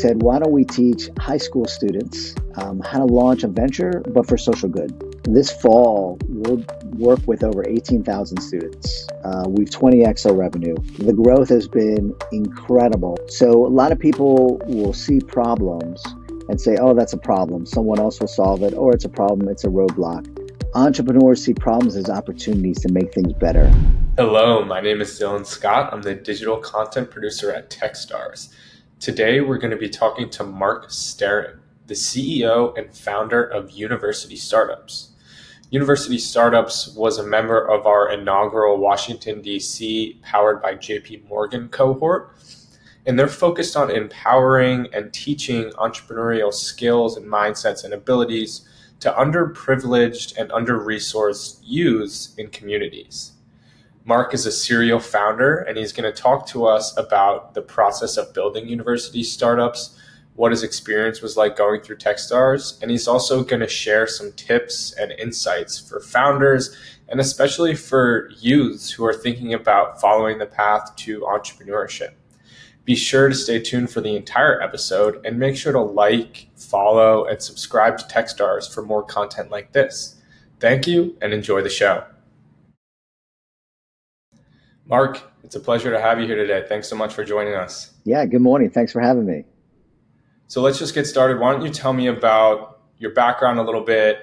said, why don't we teach high school students um, how to launch a venture, but for social good? This fall, we'll work with over 18,000 students. Uh, we've 20x our revenue. The growth has been incredible. So, a lot of people will see problems and say, oh, that's a problem. Someone else will solve it, or it's a problem, it's a roadblock. Entrepreneurs see problems as opportunities to make things better. Hello, my name is Dylan Scott. I'm the digital content producer at Techstars. Today, we're going to be talking to Marc Steren, the CEO and founder of University Startups. University Startups was a member of our inaugural Washington, D.C., powered by JP Morgan cohort. And they're focused on empowering and teaching entrepreneurial skills and mindsets and abilities to underprivileged and under resourced youths in communities. Marc is a serial founder, and he's going to talk to us about the process of building university startups, what his experience was like going through Techstars, and he's also going to share some tips and insights for founders and especially for youths who are thinking about following the path to entrepreneurship. Be sure to stay tuned for the entire episode and make sure to like, follow, and subscribe to Techstars for more content like this. Thank you and enjoy the show. Marc, it's a pleasure to have you here today. Thanks so much for joining us. Yeah, good morning. Thanks for having me. So let's just get started. Why don't you tell me about your background a little bit?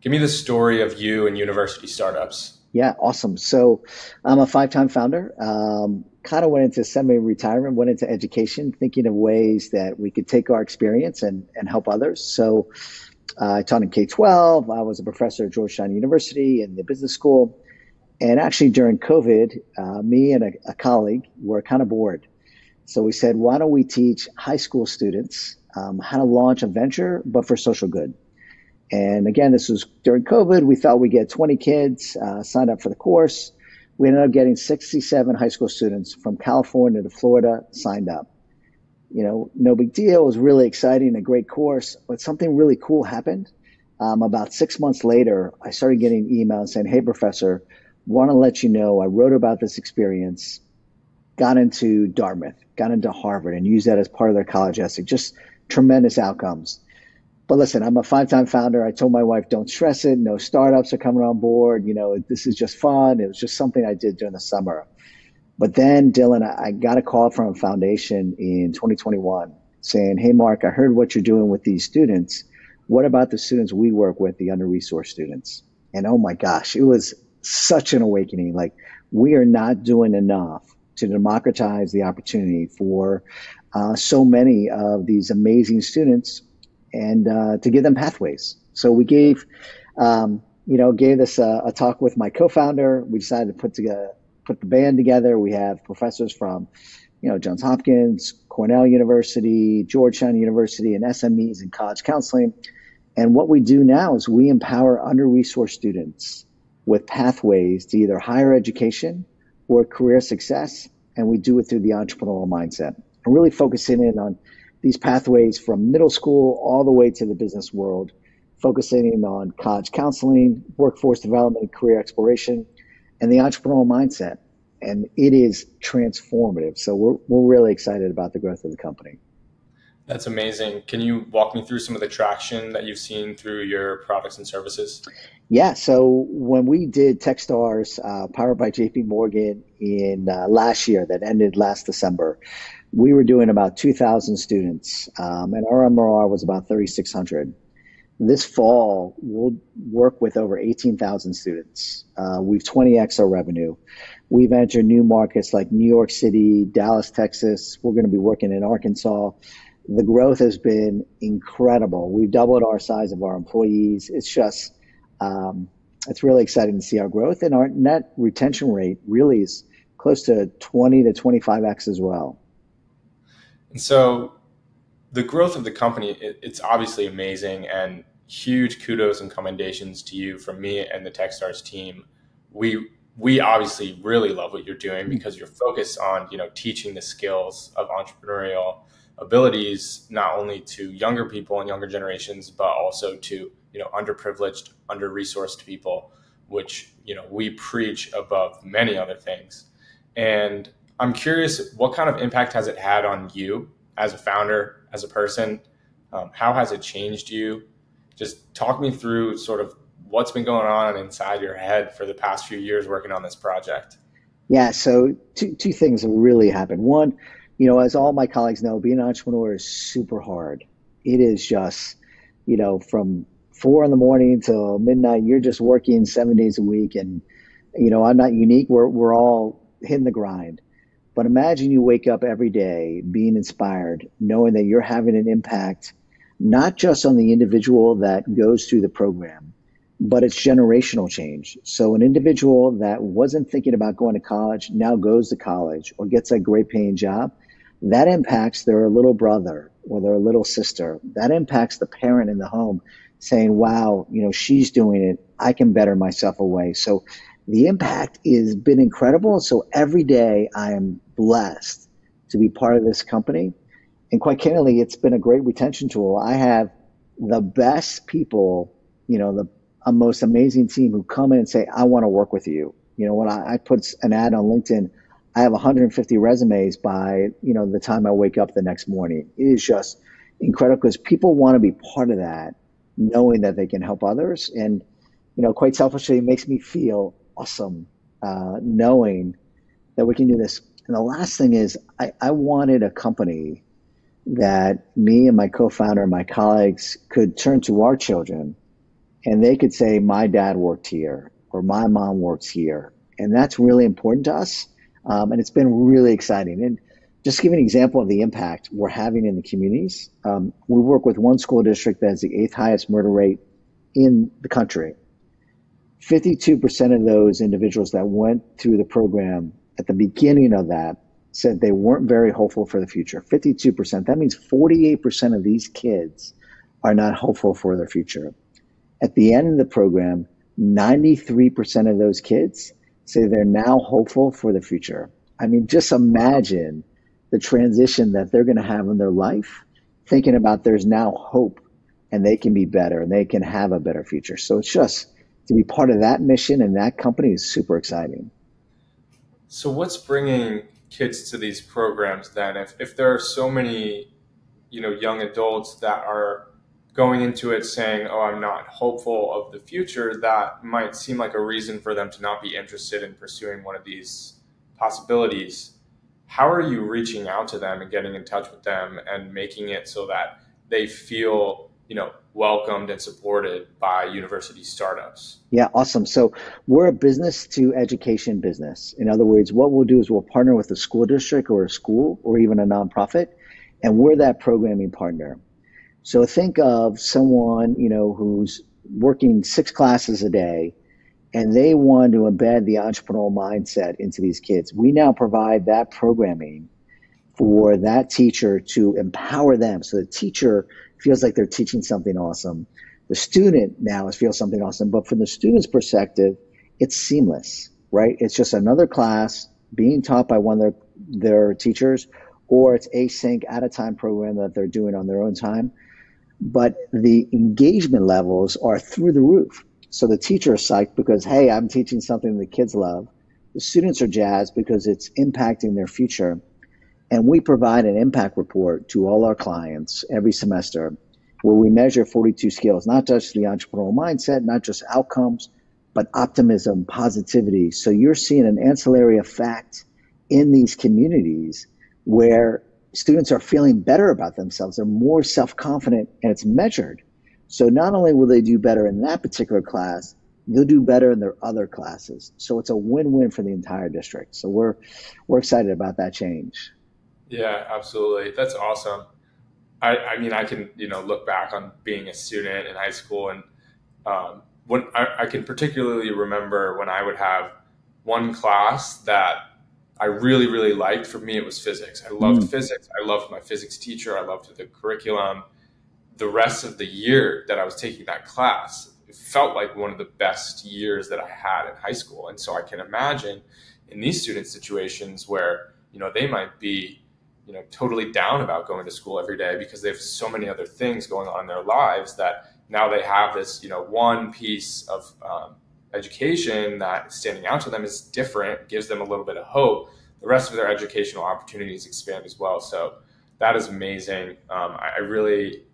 Give me the story of you and university startups. Yeah, awesome. So I'm a five time founder. Um, kind of went into semi retirement, went into education, thinking of ways that we could take our experience and, and help others. So uh, I taught in K 12. I was a professor at Georgetown University in the business school. And actually, during COVID, uh, me and a, a, colleague were kind of bored. So we said, why don't we teach high school students um, how to launch a venture, but for social good? And again, this was during COVID. We thought we'd get 20 kids uh, signed up for the course. We ended up getting 67 high school students from California to Florida signed up. You know, no big deal. It was really exciting, a great course, but something really cool happened. Um, about six months later, I started getting emails saying, Hey, professor, want to let you know I wrote about this experience, got into Dartmouth, got into Harvard, and used that as part of their college essay. Just tremendous outcomes. But listen, I'm a five time founder. I told my wife, don't stress it. No startups are coming on board. You know, this is just fun. It was just something I did during the summer. But then, Dylan, I got a call from a foundation in 2021 saying, Hey, Marc, I heard what you're doing with these students. What about the students we work with, the under resourced students? And oh my gosh, it was such an awakening. Like we are not doing enough to democratize the opportunity for uh, so many of these amazing students and uh, to give them pathways. So we gave, um, you know, gave this a, a, talk with my co-founder. We decided to put together, put the band together. We have professors from, you know, Johns Hopkins, Cornell University, Georgetown University, and SMEs and college counseling. And what we do now is we empower under-resourced students with pathways to either higher education or career success. And we do it through the entrepreneurial mindset and really focusing in on these pathways from middle school all the way to the business world, focusing on college counseling, workforce development, career exploration, and the entrepreneurial mindset. And it is transformative. So we're, we're really excited about the growth of the company. That's amazing. Can you walk me through some of the traction that you've seen through your products and services? Yeah. So when we did Techstars, uh, powered by JP Morgan in uh, last year, that ended last December, we were doing about 2,000 students, um, and our MRR was about 3,600. This fall, we'll work with over 18,000 students. Uh, we've 20x our revenue. We've entered new markets like New York City, Dallas, Texas. We're going to be working in Arkansas the growth has been incredible. We've doubled our size of our employees. It's just, um, it's really exciting to see our growth and our net retention rate really is close to 20 to 25x as well. And so the growth of the company, it, it's obviously amazing and huge kudos and commendations to you from me and the Techstars team. We we obviously really love what you're doing because you're focused on you know teaching the skills of entrepreneurial abilities not only to younger people and younger generations, but also to you know underprivileged, under resourced people, which you know we preach above many other things. And I'm curious, what kind of impact has it had on you as a founder, as a person? Um, how has it changed you? Just talk me through sort of what's been going on inside your head for the past few years working on this project. Yeah, so two two things really happened. One, you know, as all my colleagues know, being an entrepreneur is super hard. It is just, you know, from four in the morning till midnight, you're just working seven days a week. And, you know, I'm not unique. We're, we're all hitting the grind. But imagine you wake up every day being inspired, knowing that you're having an impact, not just on the individual that goes through the program, but it's generational change. So an individual that wasn't thinking about going to college now goes to college or gets a great paying job that impacts their little brother or their little sister. That impacts the parent in the home saying, wow, you know, she's doing it. I can better myself away. So the impact has been incredible. So every day I am blessed to be part of this company. And quite candidly, it's been a great retention tool. I have the best people, you know, the a most amazing team who come in and say, I want to work with you. You know, when I, I put an ad on LinkedIn, I have 150 resumes by you know the time I wake up the next morning. It is just incredible because people want to be part of that, knowing that they can help others, and you know, quite selfishly, it makes me feel awesome uh, knowing that we can do this. And the last thing is, I, I wanted a company that me and my co-founder and my colleagues could turn to our children, and they could say, "My dad worked here," or "My mom works here," and that's really important to us um, and it's been really exciting. And just give an example of the impact we're having in the communities, um, we work with one school district that has the eighth highest murder rate in the country. 52% of those individuals that went through the program at the beginning of that said they weren't very hopeful for the future. 52%. That means 48% of these kids are not hopeful for their future. At the end of the program, 93% of those kids say they're now hopeful for the future. I mean, just imagine the transition that they're going to have in their life, thinking about there's now hope and they can be better and they can have a better future. So it's just to be part of that mission and that company is super exciting. So, what's bringing kids to these programs then? If, if there are so many, you know, young adults that are going into it saying, "Oh, I'm not hopeful of the future," that might seem like a reason for them to not be interested in pursuing one of these possibilities. How are you reaching out to them and getting in touch with them and making it so that they feel, you know, welcomed and supported by university startups? Yeah, awesome. So we're a business to education business. In other words, what we'll do is we'll partner with a school district or a school or even a nonprofit, and we're that programming partner. So think of someone, you know, who's working six classes a day and they want to embed the entrepreneurial mindset into these kids. We now provide that programming for that teacher to empower them. So the teacher feels like they're teaching something awesome. The student now feels something awesome, but from the student's perspective, it's seamless, right? It's just another class being taught by one of their, their teachers, or it's async at a time program that they're doing on their own time but the engagement levels are through the roof. So the teacher is psyched because, hey, I'm teaching something the kids love. The students are jazzed because it's impacting their future. And we provide an impact report to all our clients every semester where we measure 42 skills, not just the entrepreneurial mindset, not just outcomes, but optimism, positivity. So you're seeing an ancillary effect in these communities where students are feeling better about themselves. They're more self confident and it's measured. So not only will they do better in that particular class, they'll do better in their other classes. So it's a win win for the entire district. So we're we're excited about that change. Yeah, absolutely. That's awesome. I, I mean, I can you know look back on being a student in high school, and um, when I, I can particularly remember when I would have one class that I really, really liked. For me, it was physics. I loved mm. physics. I loved my physics teacher. I loved the curriculum. The rest of the year that I was taking that class, it felt like one of the best years that I had in high school. And so I can imagine in these student situations where, you know, they might be, you know, totally down about going to school every day because they have so many other things going on in their lives that now they have this, you know, one piece of um, education that standing out to them is different, gives them a little bit of hope, the rest of their educational opportunities expand as well. So that is amazing. Um, I, I, really,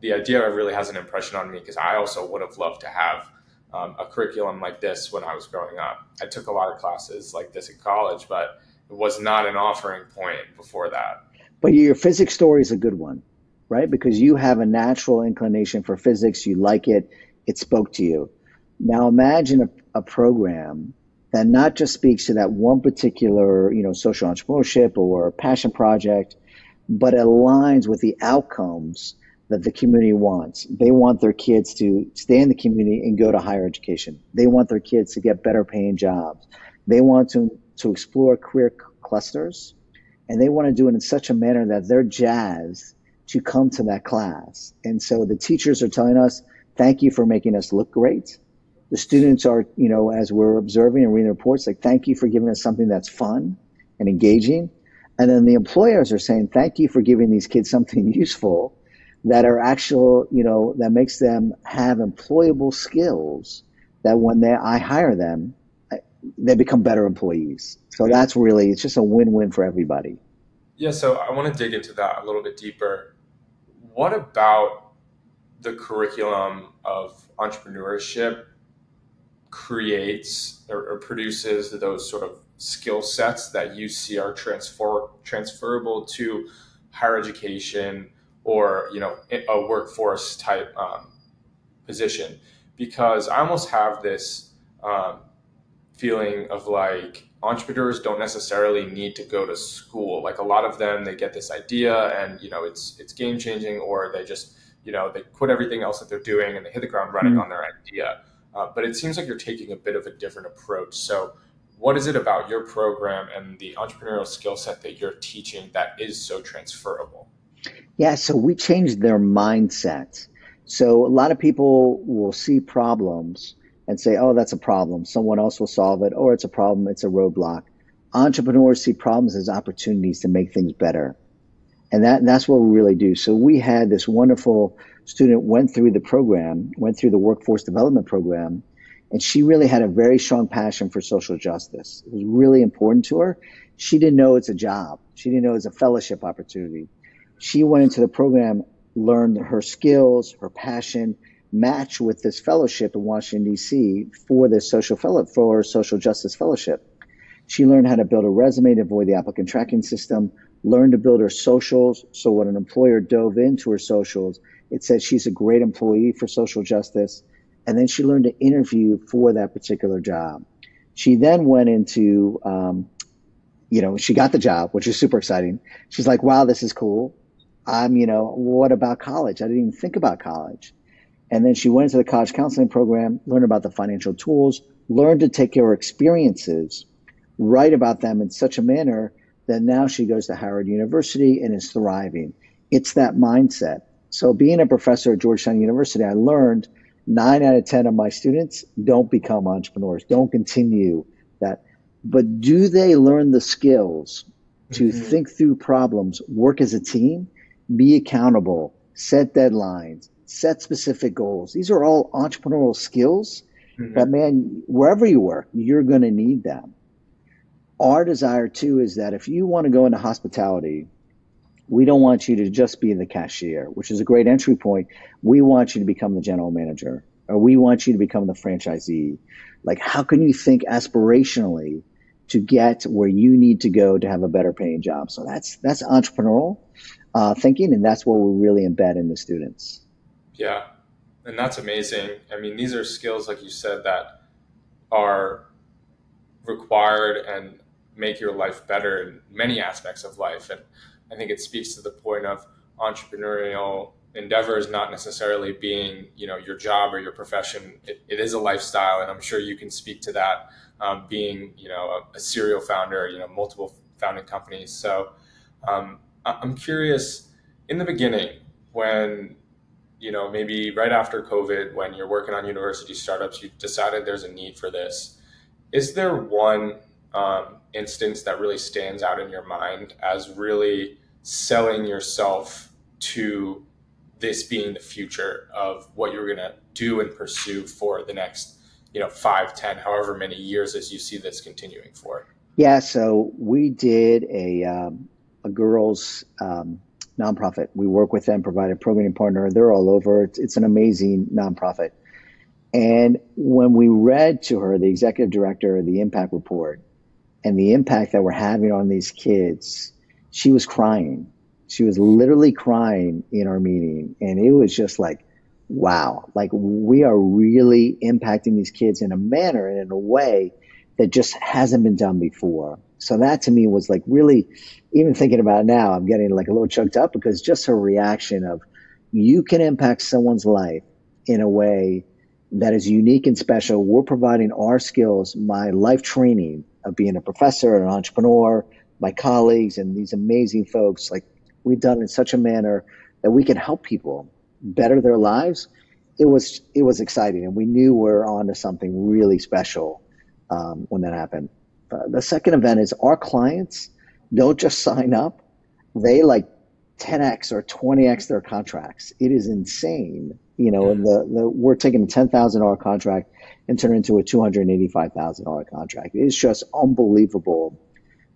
the idea really has an impression on me because I also would have loved to have um, a curriculum like this when I was growing up. I took a lot of classes like this in college, but it was not an offering point before that. But your physics story is a good one, right? Because you have a natural inclination for physics, you like it, it spoke to you. Now imagine a, a program that not just speaks to that one particular, you know, social entrepreneurship or passion project, but aligns with the outcomes that the community wants. They want their kids to stay in the community and go to higher education. They want their kids to get better paying jobs. They want to, to explore career clusters and they want to do it in such a manner that they're jazzed to come to that class. And so the teachers are telling us, thank you for making us look great. The students are, you know, as we're observing and reading reports, like, thank you for giving us something that's fun and engaging. And then the employers are saying, thank you for giving these kids something useful that are actual, you know, that makes them have employable skills that when they, I hire them, they become better employees. So that's really, it's just a win-win for everybody. Yeah. So I want to dig into that a little bit deeper. What about the curriculum of entrepreneurship creates or, or produces those sort of skill sets that you see are transfer transferable to higher education or you know a workforce type um, position. Because I almost have this um, feeling of like entrepreneurs don't necessarily need to go to school. Like a lot of them they get this idea and you know it's it's game changing or they just you know they quit everything else that they're doing and they hit the ground running mm-hmm. on their idea uh, but it seems like you're taking a bit of a different approach. So, what is it about your program and the entrepreneurial skill set that you're teaching that is so transferable? Yeah, so we changed their mindset. So, a lot of people will see problems and say, oh, that's a problem. Someone else will solve it, or it's a problem, it's a roadblock. Entrepreneurs see problems as opportunities to make things better. And that, that's what we really do. So, we had this wonderful student went through the program, went through the workforce development program, and she really had a very strong passion for social justice. It was really important to her. She didn't know it's a job. She didn't know it's a fellowship opportunity. She went into the program, learned her skills, her passion, matched with this fellowship in Washington D.C. for this social fellow for social justice fellowship. She learned how to build a resume to avoid the applicant tracking system, learned to build her socials. So when an employer dove into her socials, it said she's a great employee for social justice. And then she learned to interview for that particular job. She then went into, um, you know, she got the job, which is super exciting. She's like, wow, this is cool. I'm, you know, what about college? I didn't even think about college. And then she went into the college counseling program, learned about the financial tools, learned to take her experiences, write about them in such a manner that now she goes to Howard University and is thriving. It's that mindset. So being a professor at Georgetown University, I learned nine out of 10 of my students don't become entrepreneurs, don't continue that. But do they learn the skills to mm-hmm. think through problems, work as a team, be accountable, set deadlines, set specific goals? These are all entrepreneurial skills mm-hmm. that, man, wherever you work, you're going to need them. Our desire too is that if you want to go into hospitality, we don't want you to just be the cashier, which is a great entry point. We want you to become the general manager, or we want you to become the franchisee. Like, how can you think aspirationally to get where you need to go to have a better paying job? So that's that's entrepreneurial uh, thinking, and that's what we really embed in the students. Yeah, and that's amazing. I mean, these are skills, like you said, that are required and make your life better in many aspects of life. And I think it speaks to the point of entrepreneurial endeavors not necessarily being you know your job or your profession it, it is a lifestyle and i'm sure you can speak to that um, being you know a, a, serial founder you know multiple founding companies so um, i'm curious in the beginning when you know maybe right after covid when you're working on university startups you decided there's a need for this is there one um, instance that really stands out in your mind as really selling yourself to this being the future of what you're going to do and pursue for the next you know five ten however many years as you see this continuing for yeah so we did a um, a girls um, nonprofit. We work with them, provide a programming partner. They're all over. It's, it's an amazing nonprofit. And when we read to her, the executive director the impact report, and the impact that we're having on these kids, she was crying. She was literally crying in our meeting. And it was just like, wow, like we are really impacting these kids in a manner and in a way that just hasn't been done before. So that to me was like really, even thinking about now, I'm getting like a little choked up because just her reaction of you can impact someone's life in a way that is unique and special. We're providing our skills, my life training of being a professor, and an entrepreneur, my colleagues, and these amazing folks. Like we've done in such a manner that we can help people better their lives. It was it was exciting, and we knew we are on to something really special um, when that happened. Uh, the second event is our clients don't just sign up; they like 10x or 20x their contracts. It is insane you know, the, the we're taking a ten thousand dollar contract and turn it into a two hundred eighty five thousand dollar contract. It's just unbelievable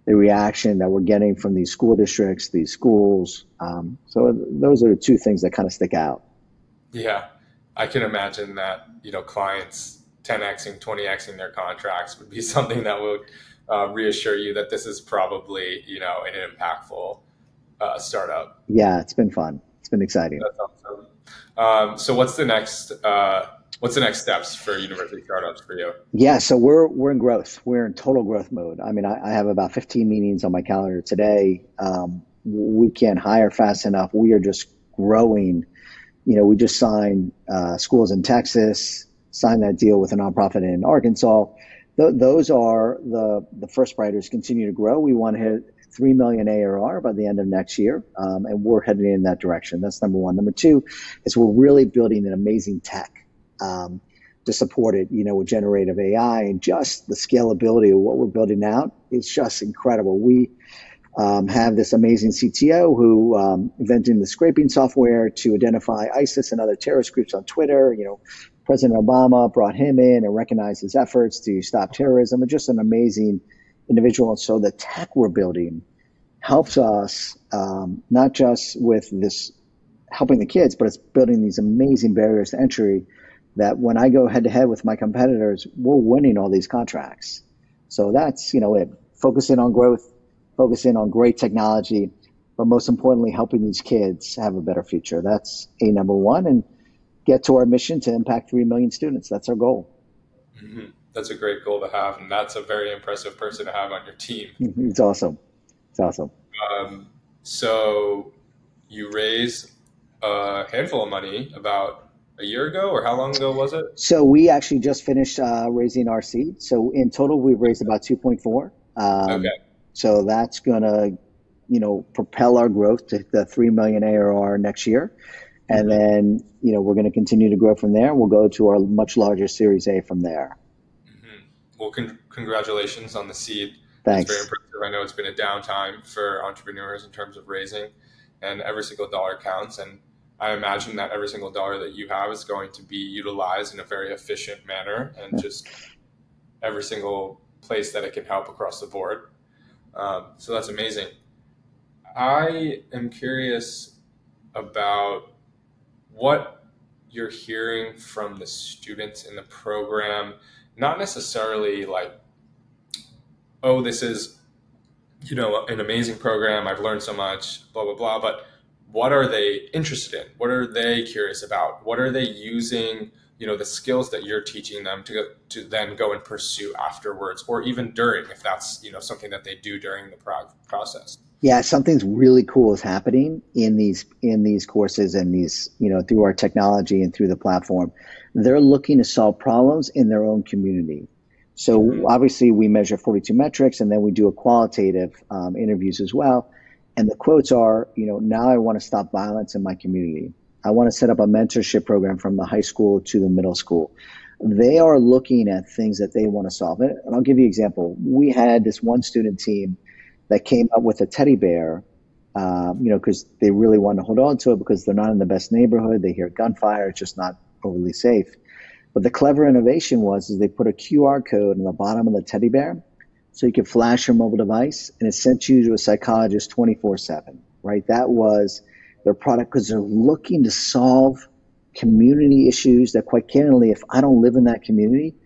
the reaction that we're getting from these school districts, these schools. Um, so those are the two things that kind of stick out. Yeah, I can imagine that you know clients 10xing, 20xing their contracts would be something that would uh, reassure you that this is probably you know an impactful uh, startup. Yeah, it's been fun. It's been exciting. That's awesome. Um, so what's the next uh, what's the next steps for university startups for you? Yeah, so we're we're in growth. We're in total growth mode. I mean, I, I have about 15 meetings on my calendar today. Um, we can't hire fast enough. We are just growing. You know, we just signed uh, schools in Texas, signed that deal with a nonprofit in Arkansas. Th- those are the the first writers continue to grow. We want to hit 3 million ARR by the end of next year. Um, and we're heading in that direction. That's number one. Number two is we're really building an amazing tech um, to support it, you know, with generative AI and just the scalability of what we're building out. It's just incredible. We um, have this amazing CTO who um, invented the scraping software to identify ISIS and other terrorist groups on Twitter. You know, President Obama brought him in and recognized his efforts to stop terrorism. It's just an amazing individual. And so the tech we're building helps us um, not just with this helping the kids, but it's building these amazing barriers to entry that when I go head to head with my competitors, we're winning all these contracts. So that's, you know, it. Focusing on growth, focusing on great technology, but most importantly, helping these kids have a better future. That's a number one. And get to our mission to impact 3 million students. That's our goal. Mm-hmm that's a great goal to have, and that's a very impressive person to have on your team. It's awesome. It's awesome. Um, so you raised a handful of money about a year ago, or how long ago was it? So we actually just finished uh, raising our seed. So in total, we've raised about two point four. Um, okay. So that's gonna, you know, propel our growth to the three million ARR next year. And mm-hmm. then, you know, we're going to continue to grow from there. We'll go to our much larger Series A from there well, con- congratulations on the seed. Thanks. It's very impressive. I know it's been a downtime for entrepreneurs in terms of raising, and every single dollar counts. And I imagine that every single dollar that you have is going to be utilized in a very efficient manner, and just every single place that it can help across the board. Um, so that's amazing. I am curious about what you're hearing from the students in the program not necessarily like, oh, this is, you know, an amazing program. I've learned so much, blah, blah, blah. But what are they interested in? What are they curious about? What are they using? You know, the skills that you're teaching them to go, to then go and pursue afterwards, or even during, if that's you know something that they do during the pro- process. Yeah, something's really cool is happening in these in these courses and these you know through our technology and through the platform. They're looking to solve problems in their own community. So mm-hmm. obviously we measure 42 metrics and then we do a qualitative um, interviews as well. And the quotes are, you know, now I want to stop violence in my community. I want to set up a mentorship program from the high school to the middle school. They are looking at things that they want to solve. And I'll give you an example. We had this one student team that came up with a teddy bear, um, you know, because they really want to hold on to it because they're not in the best neighborhood. They hear gunfire. It's just not overly safe. But the clever innovation was is they put a QR code on the bottom of the teddy bear so you could flash your mobile device and it sent you to a psychologist 24 7 right? That was their product because they're looking to solve community issues that, quite candidly, if I don't live in that community,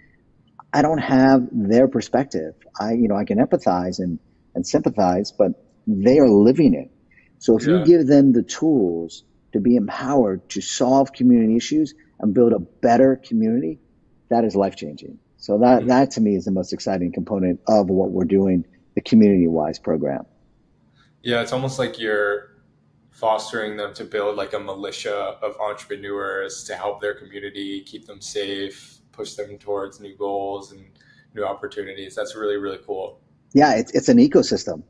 I don't have their perspective. I, you know, I can empathize and, and sympathize, but they are living it. So if yeah. you give them the tools to be empowered to solve community issues and build a better community, that is life changing. So that, mm-hmm. that to me is the most exciting component of what we're doing, the community wise program. Yeah, it's almost like you're fostering them to build like a militia of entrepreneurs to help their community, keep them safe, push them towards new goals and new opportunities. That's really, really cool. Yeah, it's, it's an ecosystem.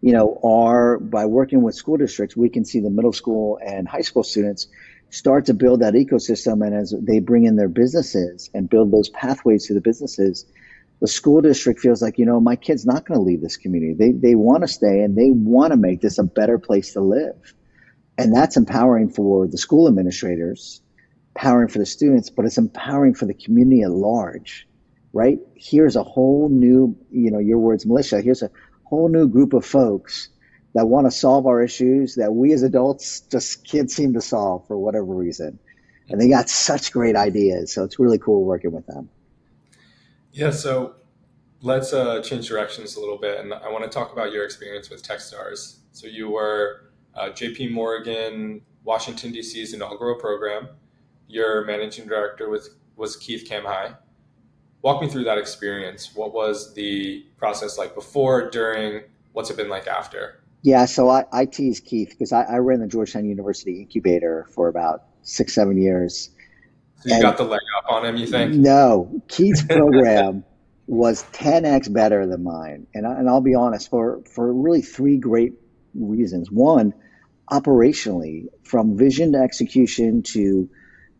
You know, our by working with school districts, we can see the middle school and high school students start to build that ecosystem. And as they bring in their businesses and build those pathways to the businesses, the school district feels like, you know, my kid's not going to leave this community. They, they want to stay and they want to make this a better place to live. And that's empowering for the school administrators, empowering for the students, but it's empowering for the community at large, right? Here's a whole new, you know, your words, militia. Here's a whole new group of folks that want to solve our issues that we as adults just can't seem to solve for whatever reason. And they got such great ideas. So it's really cool working with them. Yeah. So let's uh, change directions a little bit. And I want to talk about your experience with Techstars. So you were uh, JP Morgan, Washington, D.C.'s inaugural program. Your managing director was, was Keith Kamhai. Walk me through that experience. What was the process like before, during, what's it been like after? Yeah, so I, I tease Keith because I, I, ran the Georgetown University incubator for about six, seven years. So you and got the leg up on him, you think? No, Keith's program was 10x better than mine. And, I, and I'll be honest, for, for really three great reasons. One, operationally, from vision to execution to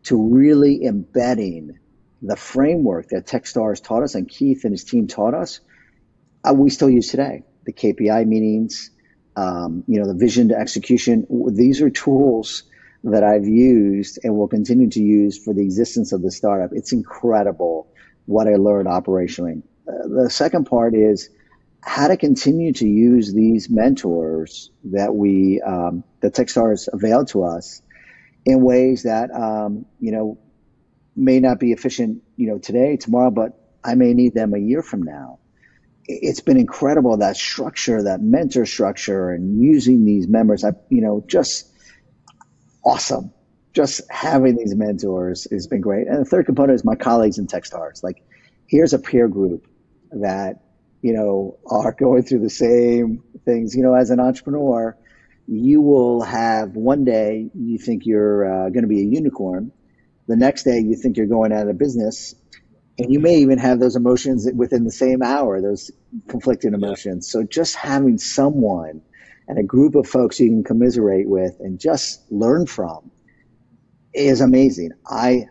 to really embedding the framework that Techstars taught us and Keith and his team taught us, uh, we still use today. The KPI meetings, um, you know, the vision to execution. These are tools that I've used and will continue to use for the existence of the startup. It's incredible what I learned operationally. Uh, the second part is how to continue to use these mentors that we um, that Techstars avail to us in ways that um, you know may not be efficient you know today tomorrow but I may need them a year from now. It's been incredible that structure that mentor structure and using these members. I you know just awesome. Just having these mentors has been great. And the third component is my colleagues in Techstars. Like here's a peer group that you know, are going through the same things. You know, as an entrepreneur, you will have one day you think you're uh, going to be a unicorn, the next day you think you're going out of business, and you may even have those emotions within the same hour, those conflicting emotions. So just having someone and a group of folks you can commiserate with and just learn from is amazing. I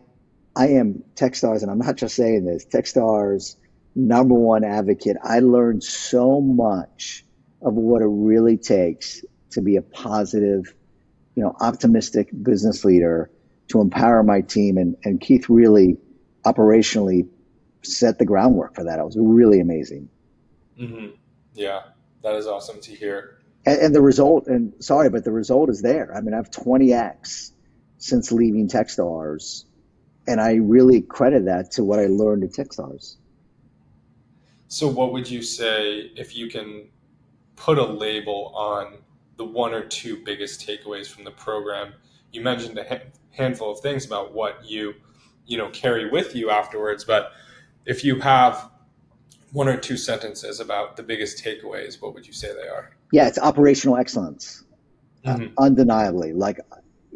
I am Techstars, and I'm not just saying this. Techstars number one advocate. I learned so much of what it really takes to be a positive, you know, optimistic business leader to empower my team. And, and Keith really operationally set the groundwork for that. It was really amazing. Mm-hmm. Yeah, that is awesome to hear. And, and, the result, and sorry, but the result is there. I mean, I've 20x since leaving Techstars, and I really credit that to what I learned at Techstars. So, what would you say if you can put a label on the one or two biggest takeaways from the program? You mentioned a handful of things about what you, you know, carry with you afterwards, but if you have one or two sentences about the biggest takeaways, what would you say they are? Yeah, it's operational excellence, mm-hmm. uh, undeniably. Like,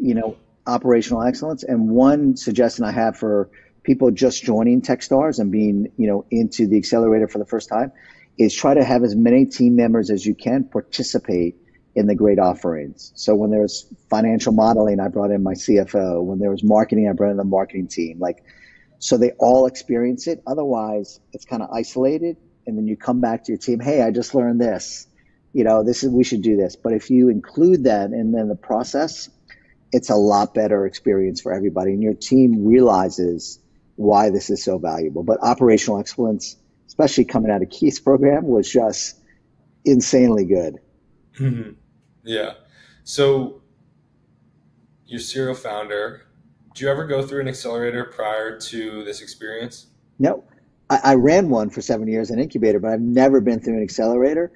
you know, operational excellence. And one suggestion I have for people just joining Techstars and being, you know, into the accelerator for the first time is try to have as many team members as you can participate in the great offerings. So when there's financial modeling, I brought in my CFO. When there was marketing, I brought in the marketing team. Like, so they all experience it. Otherwise, it's kind of isolated. And then you come back to your team. Hey, I just learned this. You know, this is we should do this. But if you include that and then the process, it's a lot better experience for everybody. And your team realizes why this is so valuable. But operational excellence, especially coming out of Keith's program, was just insanely good. Mm-hmm. Yeah. So, you're serial founder. Do you ever go through an accelerator prior to this experience? No. I, I ran one for seven years, an incubator, but I've never been through an accelerator.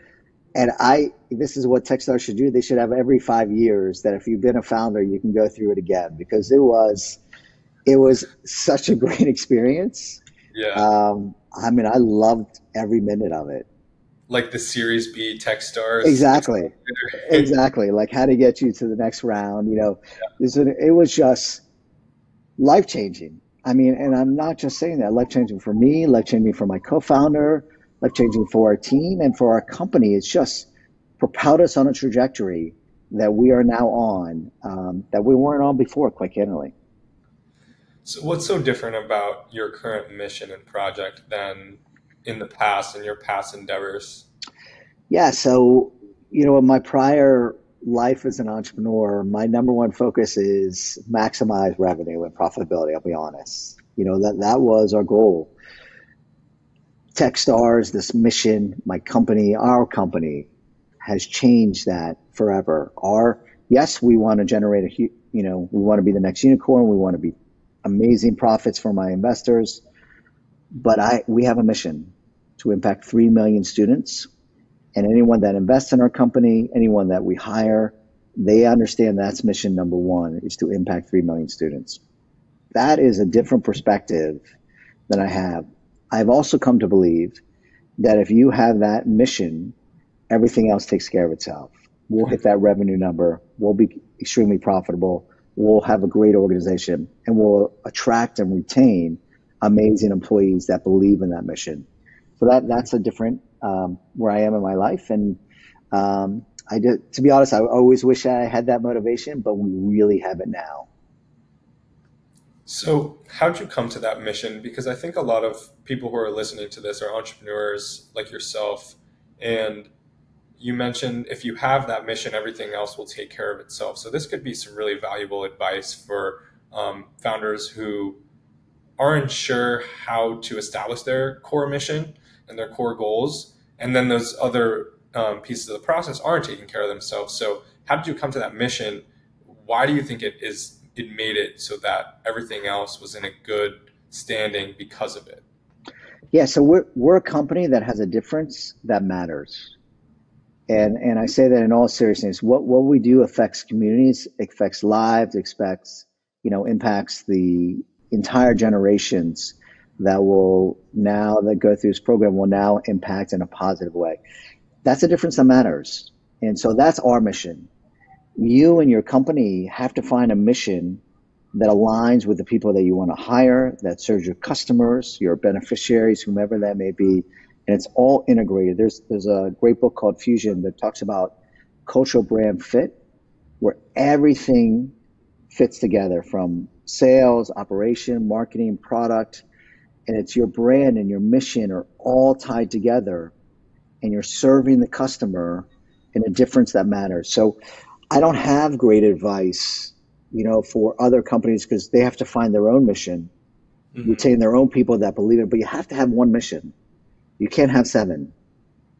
And I, this is what Techstars should do. They should have every five years that if you've been a founder, you can go through it again because it was, it was such a great experience. Yeah. Um, I mean, I loved every minute of it. Like the Series B Techstars. Exactly. exactly. Like how to get you to the next round. You know, yeah. it was just life changing. I mean, and I'm not just saying that life changing for me, life changing for my co-founder, life changing for our team and for our company. It's just propelled us on a trajectory that we are now on um, that we weren't on before, quite candidly. So, what's so different about your current mission and project than in the past and your past endeavors? Yeah, so you know, in my prior life as an entrepreneur, my number one focus is maximize revenue and profitability. I'll be honest. You know that that was our goal. Techstars, this mission, my company, our company, has changed that forever. Our yes, we want to generate a you know we want to be the next unicorn. We want to be amazing profits for my investors. But I, we have a mission to impact 3 million students. And anyone that invests in our company, anyone that we hire, they understand that's mission number one is to impact 3 million students. That is a different perspective than I have. I've also come to believe that if you have that mission, everything else takes care of itself. We'll hit that revenue number. We'll be extremely profitable we'll have a great organization and we'll attract and retain amazing employees that believe in that mission. So that that's a different um, where I am in my life, and um, I did, to be honest, I always wish I had that motivation, but we really have it now. So, how did you come to that mission? Because I think a lot of people who are listening to this are entrepreneurs like yourself, and you mentioned if you have that mission, everything else will take care of itself. So this could be some really valuable advice for um, founders who aren't sure how to establish their core mission and their core goals, and then those other um, pieces of the process aren't taking care of themselves. So how did you come to that mission? Why do you think it is it made it so that everything else was in a good standing because of it? Yeah, so we're we're a company that has a difference that matters and and I say that in all seriousness. What what we do affects communities, affects lives, affects you know impacts the entire generations that will now that go through this program will now impact in a positive way. That's a difference that matters, and so that's our mission. You and your company have to find a mission that aligns with the people that you want to hire, that serves your customers, your beneficiaries, whomever that may be, and it's all integrated. There's there's a great book called Fusion that talks about cultural brand fit, where everything fits together from sales, operation, marketing, product, and it's your brand and your mission are all tied together, and you're serving the customer in a difference that matters. So, I don't have great advice, you know, for other companies because they have to find their own mission, mm-hmm. retain their own people that believe it. But you have to have one mission you can't have seven.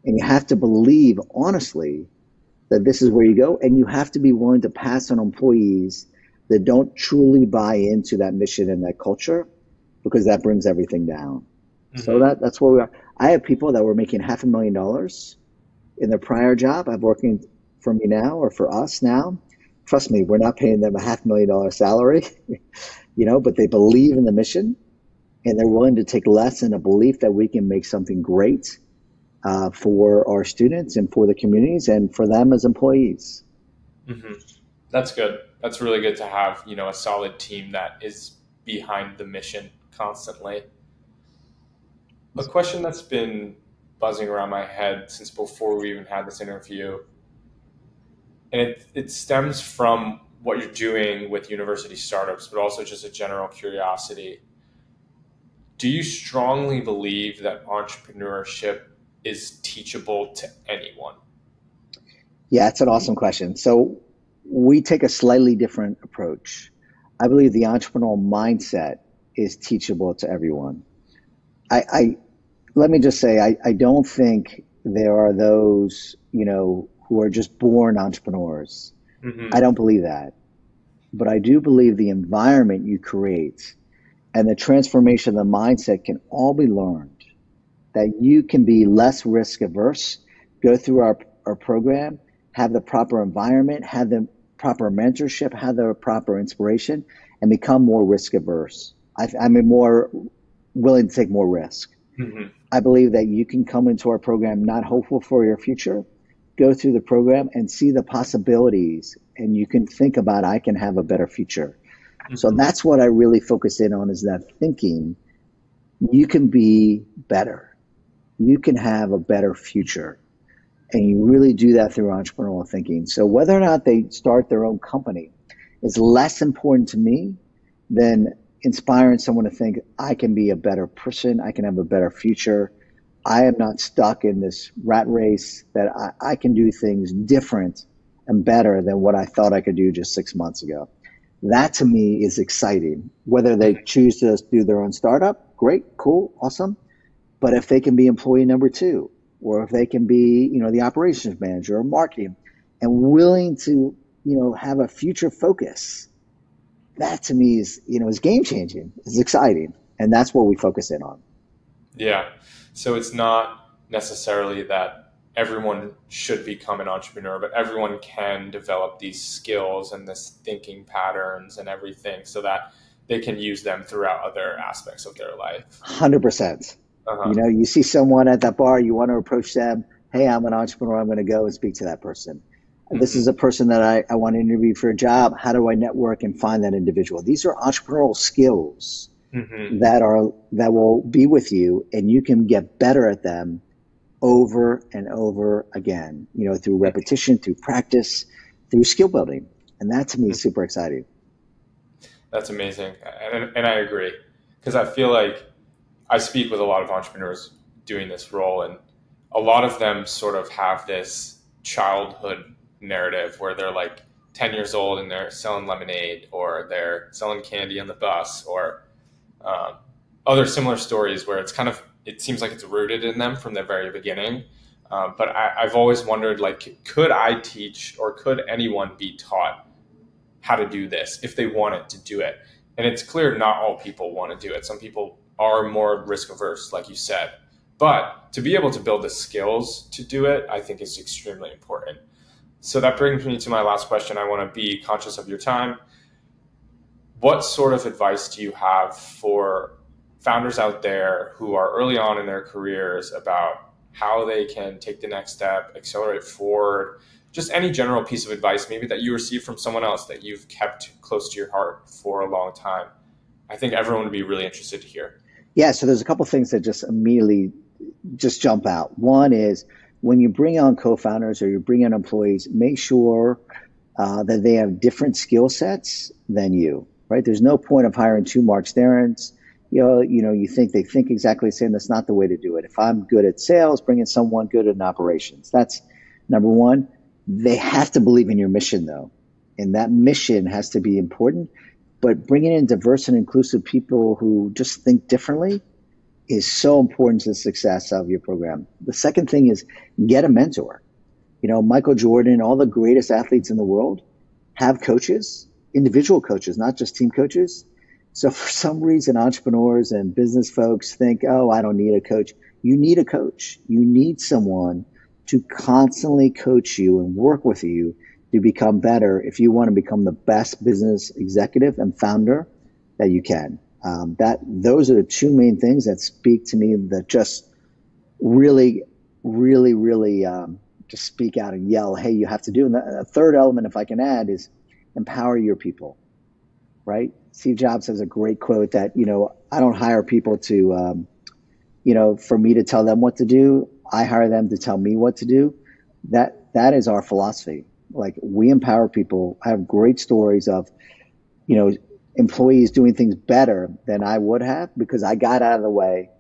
And you have to believe honestly that this is where you go. And you have to be willing to pass on employees that don't truly buy into that mission and that culture because that brings everything down. Mm-hmm. So that, that's where we are. I have people that were making half a million dollars in their prior job. I'm working for me now or for us now. Trust me, we're not paying them a half million dollar salary, you know, but they believe in the mission and they're willing to take less in a belief that we can make something great uh, for our students and for the communities and for them as employees. Mm-hmm. That's good. That's really good to have, you know, a solid team that is behind the mission constantly. A question that's been buzzing around my head since before we even had this interview, and it, it stems from what you're doing with university startups, but also just a general curiosity do you strongly believe that entrepreneurship is teachable to anyone? Yeah, it's an awesome question. So we take a slightly different approach. I believe the entrepreneurial mindset is teachable to everyone. I, I let me just say I, I don't think there are those, you know, who are just born entrepreneurs. Mm-hmm. I don't believe that. But I do believe the environment you create and the transformation of the mindset can all be learned. That you can be less risk averse, go through our, our program, have the proper environment, have the proper mentorship, have the proper inspiration, and become more risk averse. I, am more willing to take more risk. Mm-hmm. I believe that you can come into our program not hopeful for your future, go through the program and see the possibilities, and you can think about I can have a better future. Mm-hmm. So that's what I really focus in on is that thinking you can be better. You can have a better future. And you really do that through entrepreneurial thinking. So whether or not they start their own company is less important to me than inspiring someone to think I can be a better person, I can have a better future. I am not stuck in this rat race that I, I can do things different and better than what I thought I could do just six months ago. That to me is exciting. Whether they choose to do their own startup, great, cool, awesome. But if they can be employee number two, or if they can be, you know, the operations manager or marketing and willing to, you know, have a future focus that to me is you know is game changing. It's exciting, and that's what we focus in on. Yeah, so it's not necessarily that everyone should become an entrepreneur, but everyone can develop these skills and this thinking patterns and everything, so that they can use them throughout other aspects of their life. Hundred percent. Uh-huh. You know, you see someone at that bar, you want to approach them. Hey, I'm an entrepreneur. I'm going to go and speak to that person Mm-hmm. This is a person that I, I want to interview for a job. How do I network and find that individual? These are entrepreneurial skills mm-hmm. that are that will be with you, and you can get better at them over and over again. You know, through repetition, through practice, through skill building, and that to me is mm-hmm. super exciting. That's amazing, and, and I agree because I feel like I speak with a lot of entrepreneurs doing this role, and a lot of them sort of have this childhood narrative where they're like 10 years old and they're selling lemonade or they're selling candy on the bus or um, other similar stories where it's kind of it seems like it's rooted in them from the very beginning. Um, but I, i've always wondered like could i teach or could anyone be taught how to do this if they wanted to do it? And it's clear not all people want to do it. Some people are more risk averse like you said. But to be able to build the skills to do it i think is extremely important so that brings me to my last question. I want to be conscious of your time. What sort of advice do you have for founders out there who are early on in their careers about how they can take the next step, accelerate forward? Just any general piece of advice, maybe that you received from someone else that you've kept close to your heart for a long time. I think everyone would be really interested to hear. Yeah, so there's a couple things that just immediately just jump out. One is when you bring on co-founders or you bring on employees, make sure uh, that they have different skill sets than you. Right? There's no point of hiring two Marc Sterens. You know, you know, you think they think exactly the same. That's not the way to do it. If I'm good at sales, bring in someone good in operations. That's number one. They have to believe in your mission, though, and that mission has to be important. But bringing in diverse and inclusive people who just think differently is so important to the success of your program. The second thing is get a mentor. You know, Michael Jordan, all the greatest athletes in the world have coaches, individual coaches, not just team coaches. So for some reason, entrepreneurs and business folks think, oh, I don't need a coach. You need a coach. You need someone to constantly coach you and work with you to become better if you want to become the best business executive and founder that you can. Um, that those are the two main things that speak to me that just really, really, really um, just speak out and yell, "Hey, you have to do." And the, third element, if I can add, is empower your people. Right? Steve Jobs has a great quote that you know I don't hire people to, um, you know, for me to tell them what to do. I hire them to tell me what to do. That that is our philosophy. Like we empower people. I have great stories of, you know, employees doing things better than I would have because I got out of the way,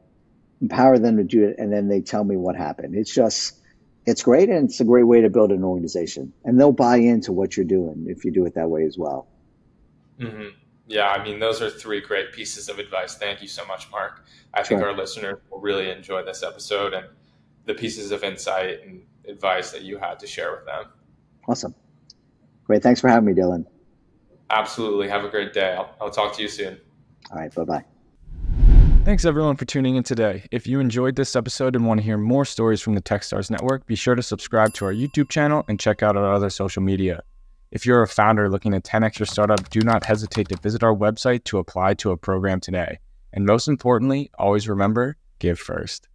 empower them to do it, and then they tell me what happened. It's just, it's great, and it's a great way to build an organization. And they'll buy into what you're doing if you do it that way as well. Mm-hmm. Yeah, I mean, those are three great pieces of advice. Thank you so much, Marc. I sure. think our listeners will really enjoy this episode and the pieces of insight and advice that you had to share with them. Awesome. Great. Thanks for having me, Dylan. Absolutely. Have a great day. I'll, I'll talk to you soon. All right. Bye bye. Thanks everyone for tuning in today. If you enjoyed this episode and want to hear more stories from the Techstars Network, be sure to subscribe to our YouTube channel and check out our other social media. If you're a founder looking to 10x your startup, do not hesitate to visit our website to apply to a program today. And most importantly, always remember give first.